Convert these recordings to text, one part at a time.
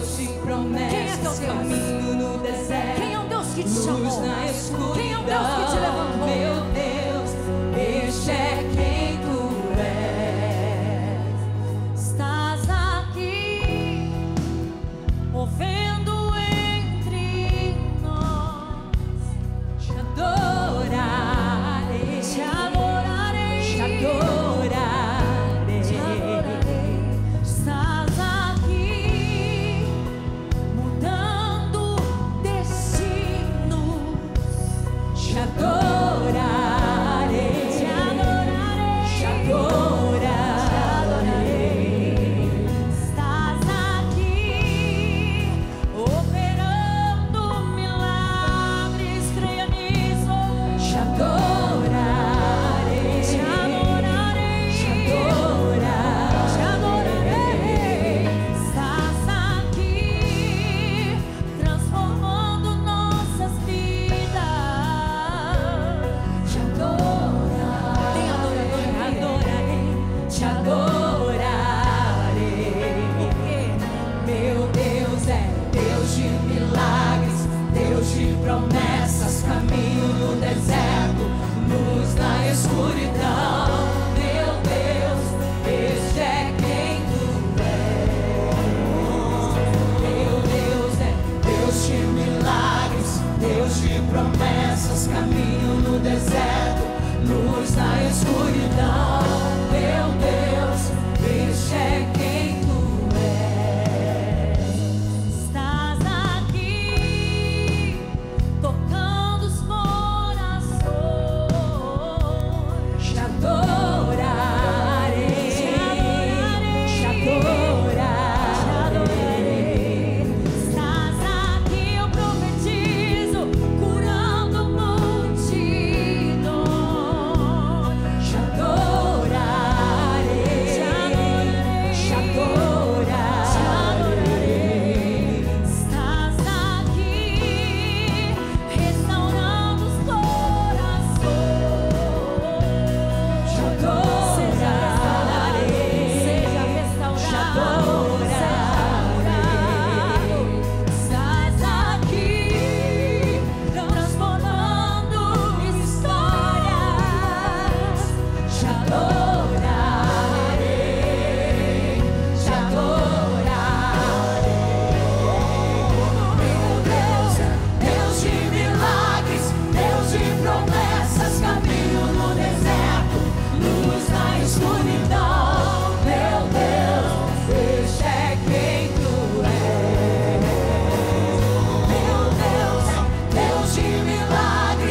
Deus. De promessas. Quem é teu Deus? Caminho no deserto. Quem é o Deus que te chamou? escuridão. Quem é o Deus que te levantou? Meu Deus, este é quem происходит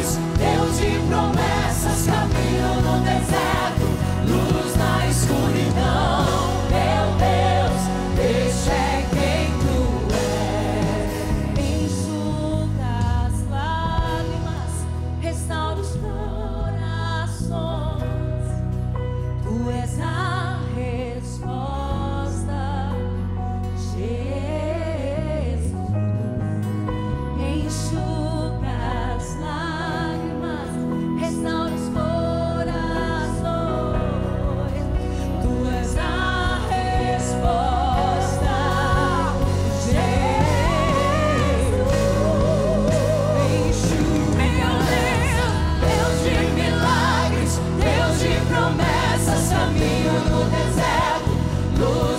praise. caminho no deserto, luz